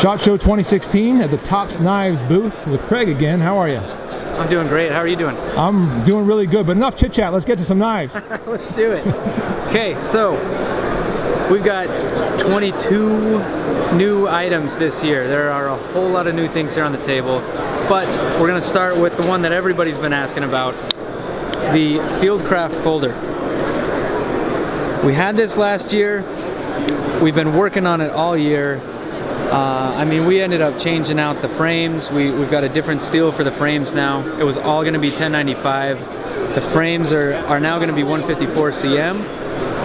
SHOT Show 2016 at the Tops Knives booth with Craig again. How are you? I'm doing great. How are you doing? I'm doing really good, but enough chit chat. Let's get to some knives. Let's do it. okay, so we've got 22 new items this year. There are a whole lot of new things here on the table, but we're going to start with the one that everybody's been asking about the Fieldcraft folder. We had this last year. We've been working on it all year. Uh, I mean, we ended up changing out the frames. We, we've got a different steel for the frames now. It was all going to be 1095. The frames are, are now going to be 154CM.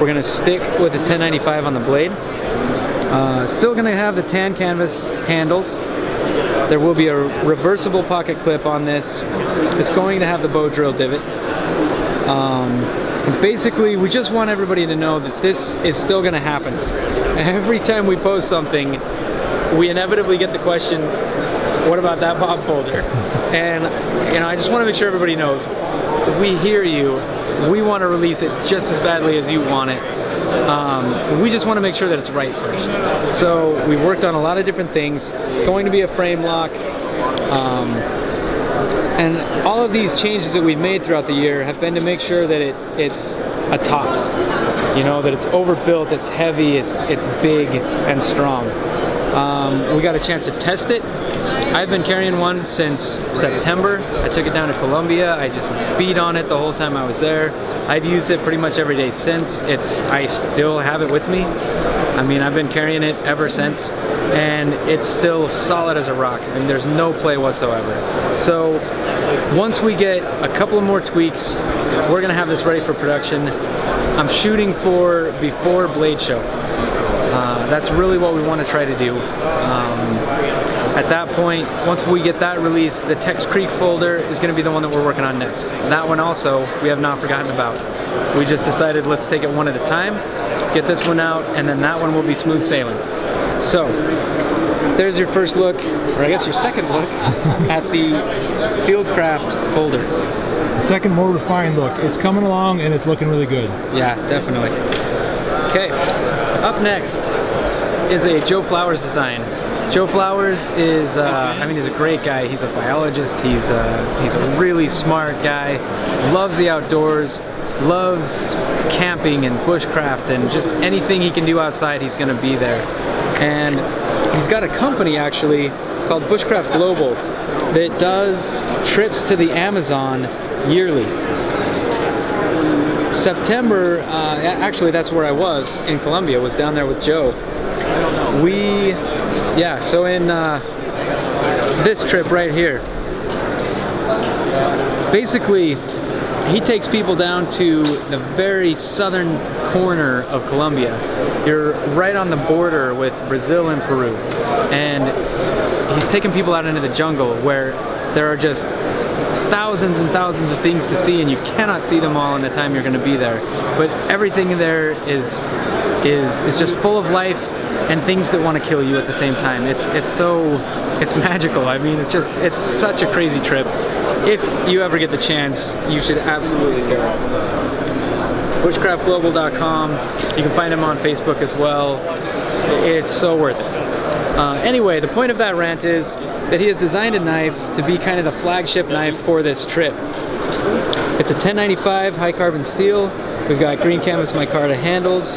We're going to stick with the 1095 on the blade. Uh, still going to have the tan canvas handles. There will be a reversible pocket clip on this. It's going to have the bow drill divot. Um, basically, we just want everybody to know that this is still going to happen. Every time we post something, we inevitably get the question, what about that bob folder? And you know, I just want to make sure everybody knows, we hear you. We want to release it just as badly as you want it. Um, we just want to make sure that it's right first. So we've worked on a lot of different things. It's going to be a frame lock. Um, and all of these changes that we've made throughout the year have been to make sure that it's, it's a tops. You know, that it's overbuilt, it's heavy, it's, it's big and strong. Um, we got a chance to test it. I've been carrying one since September. I took it down to Colombia. I just beat on it the whole time I was there. I've used it pretty much every day since. It's I still have it with me. I mean, I've been carrying it ever since, and it's still solid as a rock, and there's no play whatsoever. So once we get a couple of more tweaks, we're gonna have this ready for production. I'm shooting for before Blade Show. Uh, that's really what we want to try to do. Um, at that point, once we get that released, the Tex Creek folder is going to be the one that we're working on next. That one also, we have not forgotten about. We just decided let's take it one at a time, get this one out, and then that one will be smooth sailing. So, there's your first look, or I guess your second look, at the Fieldcraft folder. The second more refined look. It's coming along and it's looking really good. Yeah, definitely. Okay, up next is a Joe Flowers design. Joe Flowers is, uh, I mean, he's a great guy. He's a biologist. He's, uh, he's a really smart guy. Loves the outdoors. Loves camping and bushcraft and just anything he can do outside, he's going to be there. And he's got a company actually called Bushcraft Global that does trips to the Amazon yearly. September, uh, actually that's where I was in Colombia, was down there with Joe. We, yeah, so in uh, this trip right here, basically he takes people down to the very southern corner of Colombia. You're right on the border with Brazil and Peru. And he's taking people out into the jungle where there are just thousands and thousands of things to see and you cannot see them all in the time you're going to be there. But everything there is is is just full of life and things that want to kill you at the same time. It's it's so it's magical. I mean, it's just it's such a crazy trip. If you ever get the chance, you should absolutely go. Bushcraftglobal.com. You can find him on Facebook as well. It's so worth it. Uh, anyway, the point of that rant is that he has designed a knife to be kind of the flagship knife for this trip. It's a 1095 high carbon steel. We've got green canvas micarta handles.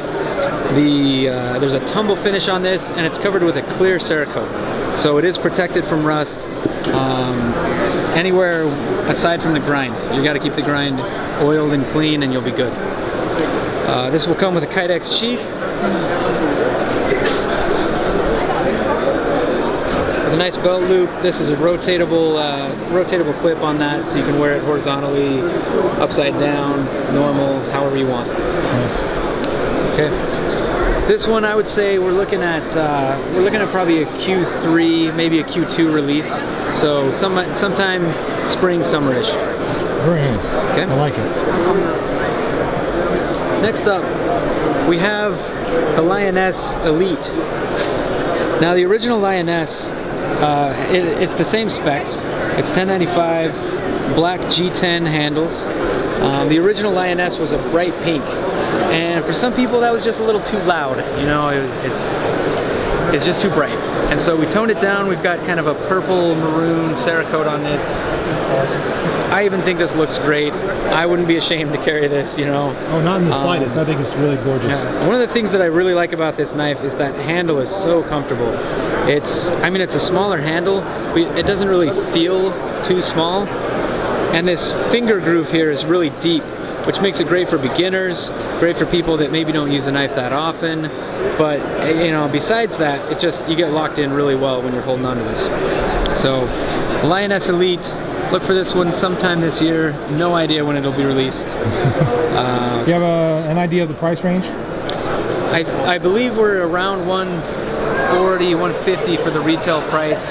The uh, there's a tumble finish on this, and it's covered with a clear Cerakote, so it is protected from rust. Um, anywhere aside from the grind, you got to keep the grind oiled and clean, and you'll be good. Uh, this will come with a Kydex sheath. With a nice belt loop. This is a rotatable uh, rotatable clip on that, so you can wear it horizontally, upside down, normal, however you want. Nice. Okay. This one, I would say we're looking at uh, we're looking at probably a Q3, maybe a Q2 release. So some sometime spring, summerish. Very nice. Okay. I like it. Next up, we have the Lioness Elite. Now the original Lioness, uh, it, it's the same specs. It's 1095, black G10 handles. Um, the original Lioness was a bright pink, and for some people that was just a little too loud. You know, it it's is just too bright. And so we toned it down. We've got kind of a purple maroon Cerakote on this. I even think this looks great. I wouldn't be ashamed to carry this, you know. Oh, not in the slightest. Um, I think it's really gorgeous. Yeah. One of the things that I really like about this knife is that handle is so comfortable. It's, I mean, it's a smaller handle, but it doesn't really feel too small. And this finger groove here is really deep, which makes it great for beginners, great for people that maybe don't use a knife that often. But, you know, besides that, it just, you get locked in really well when you're holding onto this. So, Lioness Elite, look for this one sometime this year. No idea when it'll be released. uh, Do you have a, an idea of the price range? I, I believe we're around 140, 150 for the retail price.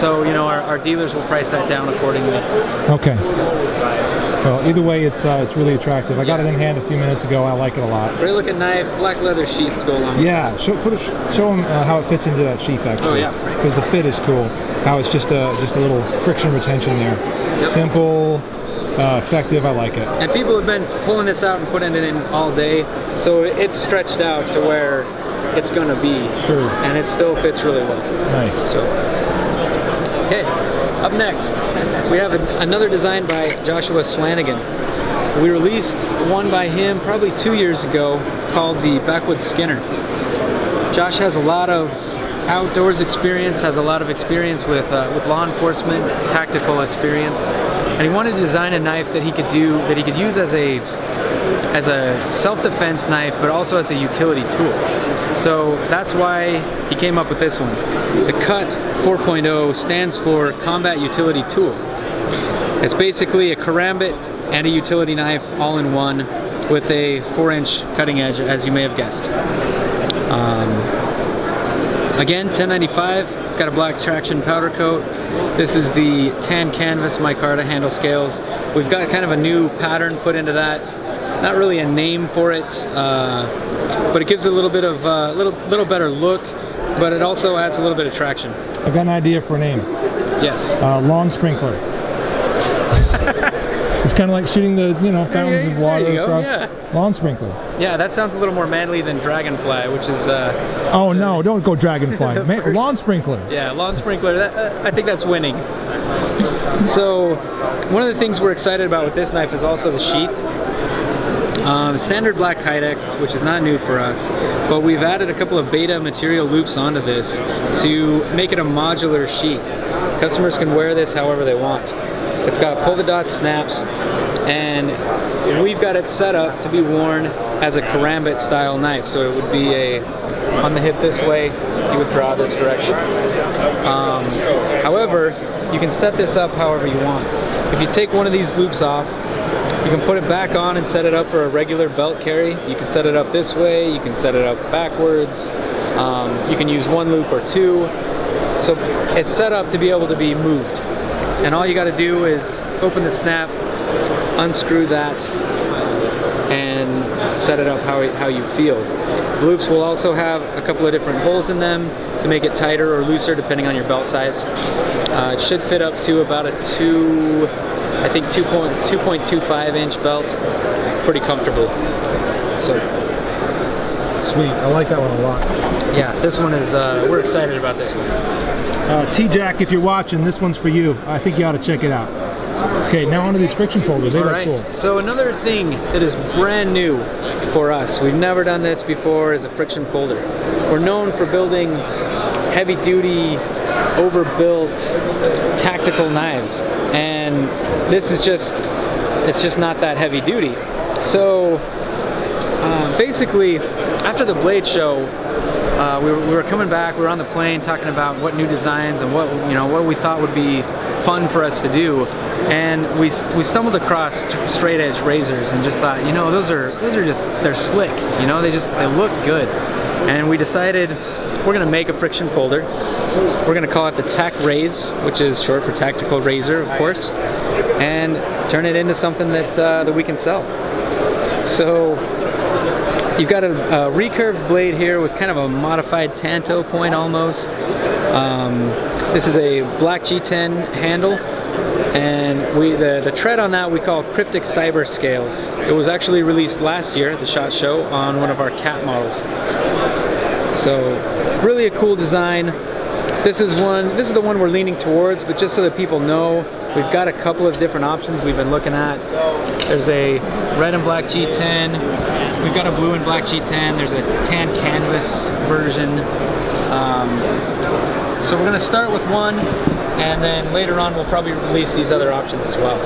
So, you know, our, our dealers will price that down accordingly. Okay. Well, either way, it's uh, it's really attractive. I got it in hand a few minutes ago. I like it a lot. Great looking knife, black leather sheath to go along. Yeah, show put a, show them uh, how it fits into that sheath actually. Oh yeah. Because the fit is cool. How it's just a just a little friction retention there. Yep. Simple, uh, effective. I like it. And people have been pulling this out and putting it in all day, so it's stretched out to where it's gonna be. Sure. And it still fits really well. Nice. So. Okay. Up next, we have a, another design by Joshua Swanigan. We released one by him probably two years ago called the Backwoods Skinner. Josh has a lot of outdoors experience, has a lot of experience with, uh, with law enforcement, tactical experience, and he wanted to design a knife that he could do, that he could use as a as a self-defense knife, but also as a utility tool. So that's why he came up with this one. CUT 4.0 stands for Combat Utility Tool. It's basically a karambit and a utility knife all in one with a 4-inch cutting edge, as you may have guessed. Um, again, 1095. It's got a black traction powder coat. This is the tan canvas micarta handle scales. We've got kind of a new pattern put into that not really a name for it, uh, but it gives a little bit of a uh, little little better look, but it also adds a little bit of traction. I've got an idea for a name. Yes. Uh, lawn sprinkler. it's kind of like shooting the you know fountains yeah, of water across yeah. lawn sprinkler. Yeah, that sounds a little more manly than dragonfly, which is. Uh, oh no! Don't go dragonfly. lawn sprinkler. Yeah, lawn sprinkler. That, uh, I think that's winning. So, one of the things we're excited about with this knife is also the sheath. Um, standard black Kydex, which is not new for us, but we've added a couple of beta material loops onto this to make it a modular sheath. Customers can wear this however they want. It's got pull the dot snaps, and we've got it set up to be worn as a karambit style knife. So it would be a on the hip this way, you would draw this direction. Um, however, you can set this up however you want. If you take one of these loops off, you can put it back on and set it up for a regular belt carry. You can set it up this way, you can set it up backwards. Um, you can use one loop or two. So it's set up to be able to be moved. And all you gotta do is open the snap, unscrew that, set it up how, how you feel. Loops will also have a couple of different holes in them to make it tighter or looser depending on your belt size. Uh, it should fit up to about a two, I think 2.25 inch belt, pretty comfortable. So sweet. I like that one a lot. Yeah, this one is. Uh, we're excited about this one. Uh, T Jack, if you're watching, this one's for you. I think you ought to check it out. Okay, now onto these friction folders. They All right. Cool. So another thing that is brand new for us, we've never done this before, as a friction folder. We're known for building heavy-duty, overbuilt tactical knives, and this is just it's just not that heavy duty. So uh, basically, after the Blade show, uh, we, were, we, were, coming back. We were on the plane talking about what new designs and what you know what we thought would be fun for us to do, and we we stumbled across straight edge razors and just thought, you know, those are those are just they're slick. You know, they just they look good, and we decided we're gonna make a friction folder. We're gonna call it the Tac Raze, which is short for tactical razor, of course, and turn it into something that uh, that we can sell. So you've got a, a, recurved blade here with kind of a modified tanto point almost. Um, this is a black G10 handle and we the, the tread on that we call cryptic cyber scales. It was actually released last year at the SHOT Show on one of our cat models. So really a cool design. This is one. This is the one we're leaning towards, but just so that people know, we've got a couple of different options we've been looking at. There's a red and black G10. We've got a blue and black G10. There's a tan canvas version. Um, so we're gonna start with one, and then later on we'll probably release these other options as well.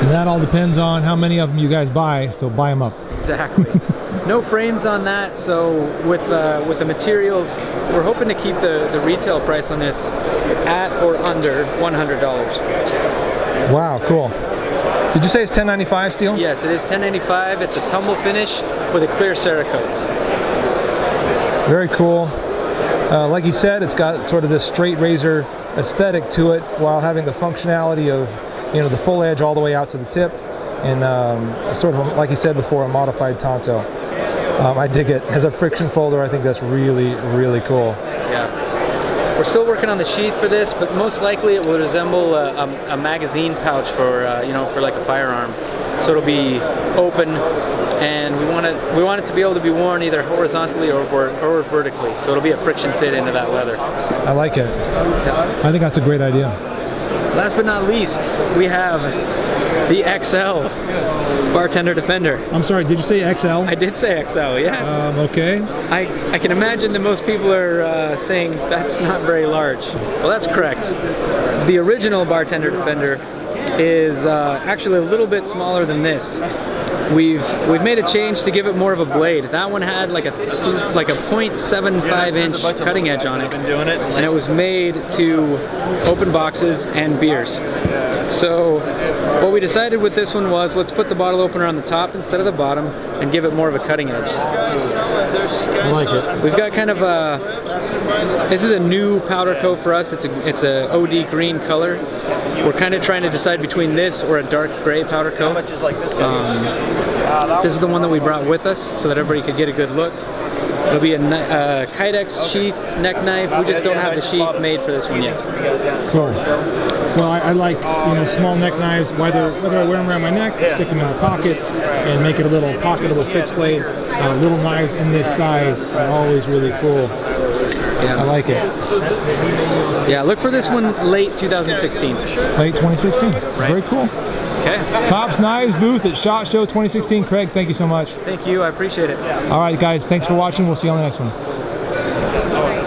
And that all depends on how many of them you guys buy, so buy them up. Exactly. no frames on that, so with uh, with the materials, we're hoping to keep the, the retail price on this at or under $100. Wow, cool. Did you say it's 1095 steel? Yes, it is 1095. It's a tumble finish with a clear Cerakote. Very cool. Uh, like you said, it's got sort of this straight razor aesthetic to it while having the functionality of you know the full edge all the way out to the tip and um, sort of like you said before a modified tanto. Um, I dig it. As a friction folder, I think that's really, really cool. Yeah. We're still working on the sheath for this, but most likely it will resemble a, a, a magazine pouch for, uh, you know, for like a firearm. So it'll be open, and we want it, we want it to be able to be worn either horizontally or, or vertically. So it'll be a friction fit into that leather. I like it. I think that's a great idea. Last but not least, we have the XL Bartender Defender. I'm sorry, did you say XL? I did say XL, yes. Um, okay. I, I can imagine that most people are uh, saying that's not very large. Well, that's correct. The original Bartender Defender is uh, actually a little bit smaller than this. We've we've made a change to give it more of a blade. That one had like a like a 0.75 inch cutting edge on it, and it was made to open boxes and beers. So what we decided with this one was let's put the bottle opener on the top instead of the bottom and give it more of a cutting edge. I like it. We've got kind of a this is a new powder coat for us. It's a it's a OD green color. We're kind of trying to decide between this or a dark gray powder coat. Um, this is the one that we brought with us so that everybody could get a good look. It'll be a uh, Kydex sheath neck knife. We just don't have the sheath made for this one yet. Cool. Well, I, I, like you know small neck knives. Whether whether I wear them around my neck, stick them in my pocket, and make it a little pocketable fixed blade. Uh, little knives in this size are always really cool. Yeah. I like it. Yeah, look for this one late 2016. Late 2016. Right. Very cool. Okay. Tops Knives booth at SHOT Show 2016. Craig, thank you so much. Thank you. I appreciate it. All right, guys. Thanks for watching. We'll see you on the next one.